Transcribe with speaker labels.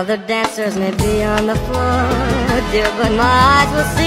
Speaker 1: Other dancers may be on the floor, dear, but my eyes will see.